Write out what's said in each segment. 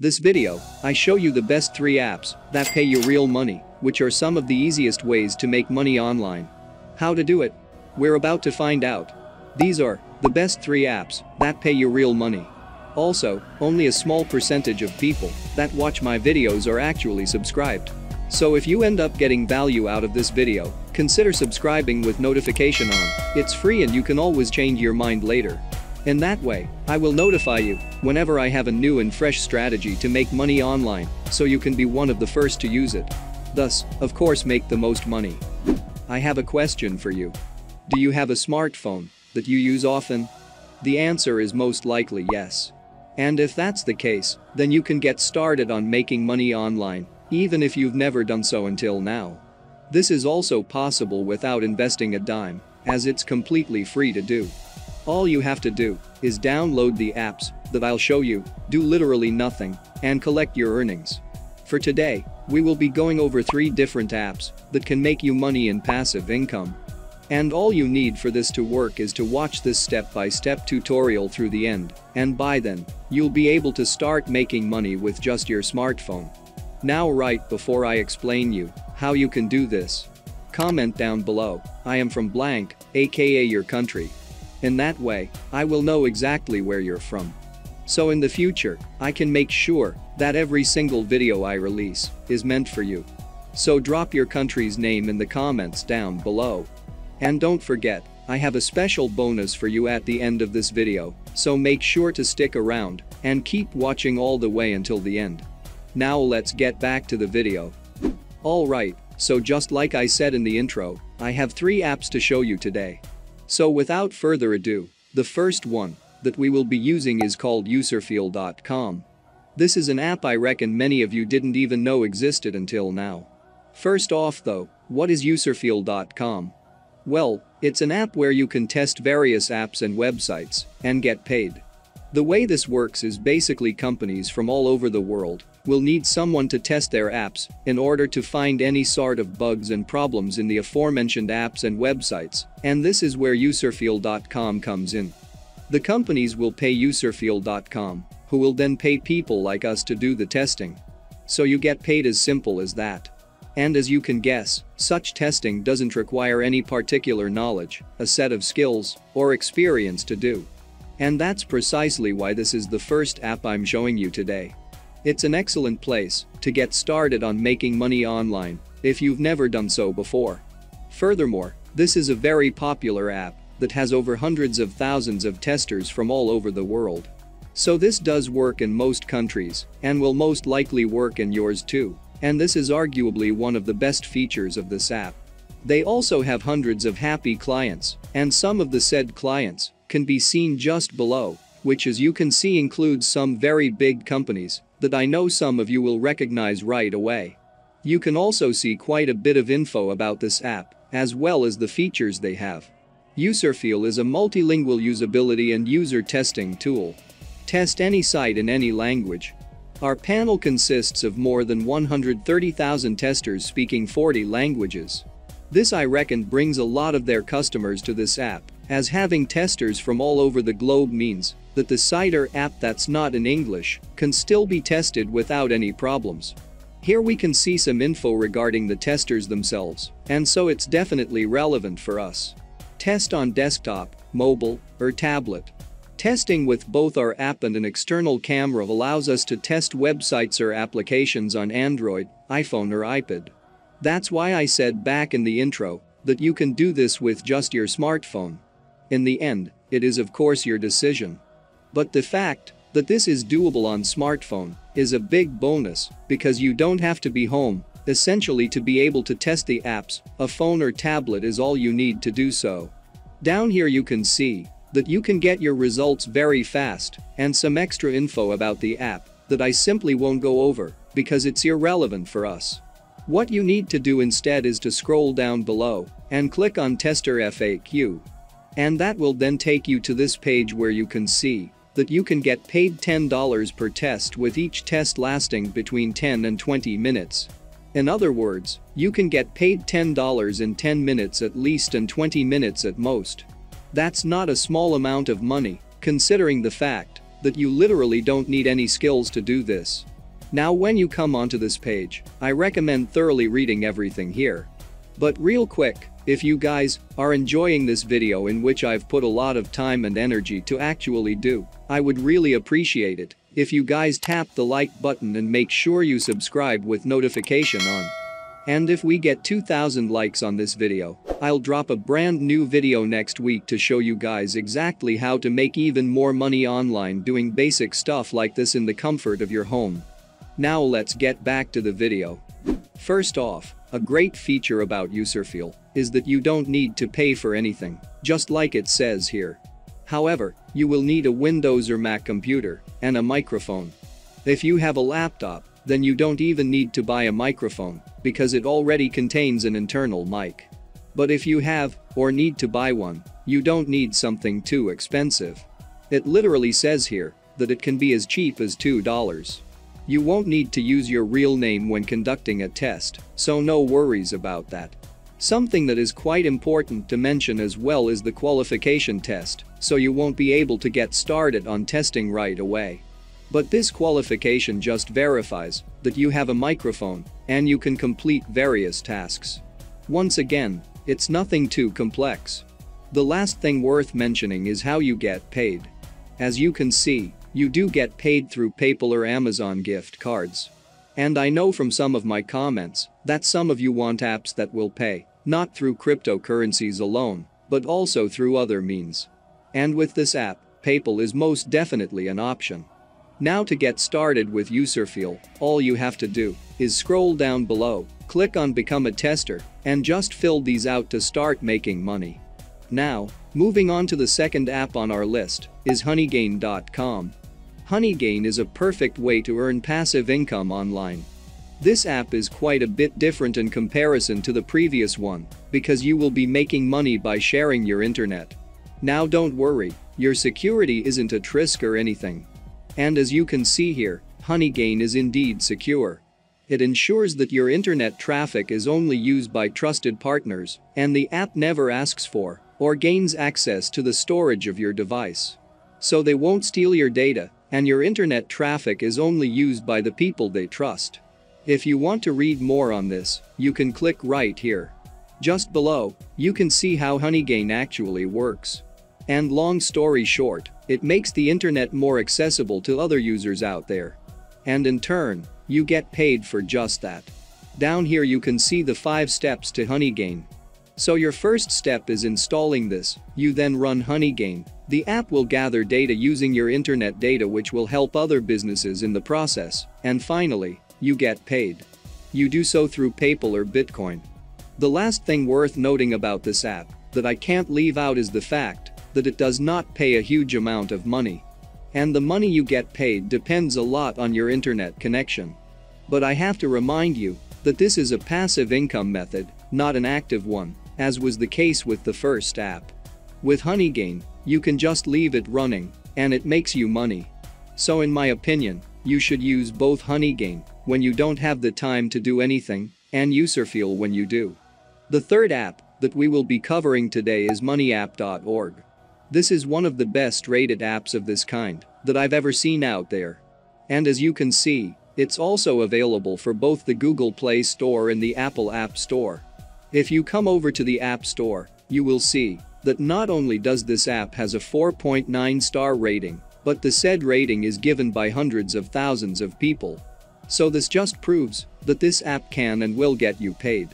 This video, I show you the best 3 apps that pay you real money, which are some of the easiest ways to make money online. How to do it? We're about to find out. These are the best 3 apps that pay you real money. Also, only a small percentage of people that watch my videos are actually subscribed. So if you end up getting value out of this video, consider subscribing with notification on. It's free and you can always change your mind later. In that way, I will notify you whenever I have a new and fresh strategy to make money online, so you can be one of the first to use it. Thus, of course make the most money. I have a question for you. Do you have a smartphone that you use often? The answer is most likely yes. And if that's the case, then you can get started on making money online even if you've never done so until now. This is also possible without investing a dime, as it's completely free to do. All you have to do is download the apps that I'll show you, do literally nothing, and collect your earnings. For today, we will be going over 3 different apps that can make you money in passive income. And all you need for this to work is to watch this step-by-step -step tutorial through the end, and by then, you'll be able to start making money with just your smartphone. Now right before I explain you how you can do this. Comment down below, I am from blank, aka your country. In that way, I will know exactly where you're from. So in the future, I can make sure that every single video I release is meant for you. So drop your country's name in the comments down below. And don't forget, I have a special bonus for you at the end of this video, so make sure to stick around and keep watching all the way until the end. Now let's get back to the video. Alright, so just like I said in the intro, I have three apps to show you today. So without further ado, the first one that we will be using is called userfeel.com. This is an app I reckon many of you didn't even know existed until now. First off though, what is userfeel.com? Well, it's an app where you can test various apps and websites and get paid. The way this works is basically companies from all over the world will need someone to test their apps in order to find any sort of bugs and problems in the aforementioned apps and websites, and this is where userfeel.com comes in. The companies will pay userfeel.com, who will then pay people like us to do the testing. So you get paid as simple as that. And as you can guess, such testing doesn't require any particular knowledge, a set of skills, or experience to do. And that's precisely why this is the first app I'm showing you today. It's an excellent place to get started on making money online if you've never done so before. Furthermore, this is a very popular app that has over hundreds of thousands of testers from all over the world. So this does work in most countries and will most likely work in yours too. And this is arguably one of the best features of this app. They also have hundreds of happy clients, and some of the said clients can be seen just below, which as you can see includes some very big companies that I know some of you will recognize right away. You can also see quite a bit of info about this app, as well as the features they have. Userfeel is a multilingual usability and user testing tool. Test any site in any language. Our panel consists of more than 130,000 testers speaking 40 languages. This I reckon brings a lot of their customers to this app, as having testers from all over the globe means that the or app that's not in English can still be tested without any problems. Here we can see some info regarding the testers themselves, and so it's definitely relevant for us. Test on desktop, mobile, or tablet. Testing with both our app and an external camera allows us to test websites or applications on Android, iPhone or iPad. That's why I said back in the intro that you can do this with just your smartphone. In the end, it is of course your decision. But the fact that this is doable on smartphone is a big bonus because you don't have to be home, essentially to be able to test the apps, a phone or tablet is all you need to do so. Down here you can see that you can get your results very fast and some extra info about the app that I simply won't go over because it's irrelevant for us. What you need to do instead is to scroll down below and click on Tester FAQ and that will then take you to this page where you can see that you can get paid $10 per test with each test lasting between 10 and 20 minutes. In other words, you can get paid $10 in 10 minutes at least and 20 minutes at most. That's not a small amount of money, considering the fact that you literally don't need any skills to do this. Now when you come onto this page, I recommend thoroughly reading everything here. But real quick, if you guys are enjoying this video in which I've put a lot of time and energy to actually do, I would really appreciate it if you guys tap the like button and make sure you subscribe with notification on. And if we get 2000 likes on this video, I'll drop a brand new video next week to show you guys exactly how to make even more money online doing basic stuff like this in the comfort of your home. Now let's get back to the video. First off, a great feature about Userfeel is that you don't need to pay for anything, just like it says here. However, you will need a Windows or Mac computer and a microphone. If you have a laptop, then you don't even need to buy a microphone because it already contains an internal mic. But if you have or need to buy one, you don't need something too expensive. It literally says here that it can be as cheap as $2. You won't need to use your real name when conducting a test, so no worries about that. Something that is quite important to mention as well is the qualification test, so you won't be able to get started on testing right away. But this qualification just verifies that you have a microphone and you can complete various tasks. Once again, it's nothing too complex. The last thing worth mentioning is how you get paid. As you can see, you do get paid through PayPal or Amazon gift cards. And I know from some of my comments that some of you want apps that will pay, not through cryptocurrencies alone, but also through other means. And with this app, PayPal is most definitely an option. Now to get started with Userfeel, all you have to do is scroll down below, click on become a tester, and just fill these out to start making money. Now, moving on to the second app on our list is honeygain.com. Honeygain is a perfect way to earn passive income online. This app is quite a bit different in comparison to the previous one because you will be making money by sharing your internet. Now don't worry, your security isn't at risk or anything. And as you can see here, Honeygain is indeed secure. It ensures that your internet traffic is only used by trusted partners, and the app never asks for or gains access to the storage of your device. So they won't steal your data, and your internet traffic is only used by the people they trust. If you want to read more on this, you can click right here. Just below, you can see how Honeygain actually works. And long story short, it makes the internet more accessible to other users out there. And in turn, you get paid for just that. Down here you can see the 5 steps to Honeygain. So your first step is installing this, you then run Honeygain. The app will gather data using your internet data which will help other businesses in the process, and finally, you get paid. You do so through PayPal or Bitcoin. The last thing worth noting about this app that I can't leave out is the fact that it does not pay a huge amount of money. And the money you get paid depends a lot on your internet connection. But I have to remind you that this is a passive income method, not an active one, as was the case with the first app. With Honeygain, you can just leave it running, and it makes you money. So in my opinion, you should use both Honeygain when you don't have the time to do anything, and Userfeel when you do. The third app that we will be covering today is moneyapp.org. This is one of the best rated apps of this kind that I've ever seen out there. And as you can see, it's also available for both the Google Play Store and the Apple App Store. If you come over to the App Store, you will see that not only does this app has a 4.9 star rating, but the said rating is given by hundreds of thousands of people. So this just proves that this app can and will get you paid.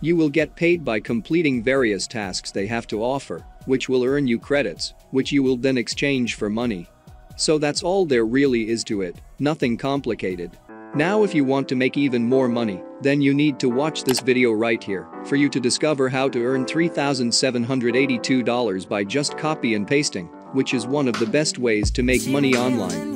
You will get paid by completing various tasks they have to offer, which will earn you credits, which you will then exchange for money. So that's all there really is to it, nothing complicated. Now if you want to make even more money, then you need to watch this video right here for you to discover how to earn $3,782 by just copy and pasting, which is one of the best ways to make money online.